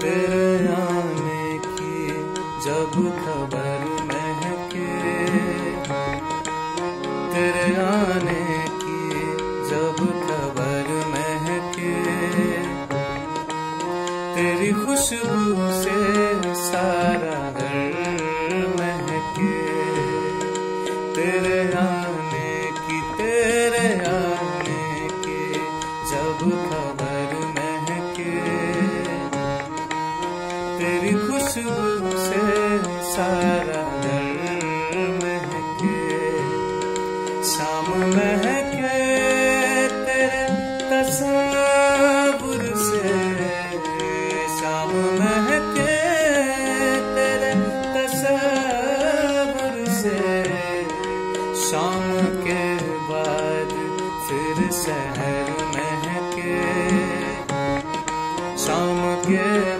तेरे आने की जब खबर महके। तेरे आने की जब खबर महके। तेरी खुशबू से खुशबू से सारा घर महके शाम महके तेरे तस्वुर से। शाम महके तेरे तस्वुर से। शाम के बाद फिर शहर महके। शाम के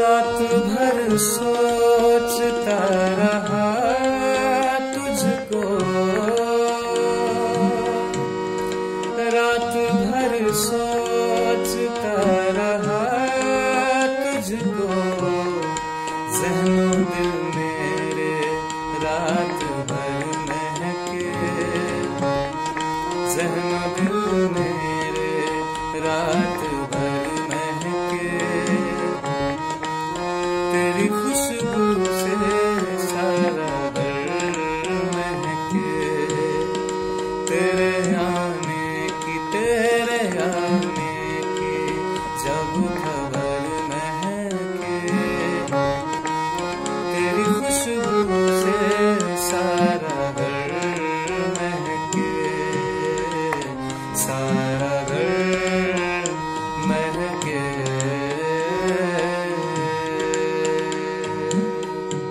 रात भर सोचता रहा तुझको। रात भर सोचता रहा तुझको। जहनो दिल मेरे रात भर महके। जहनो Yeah.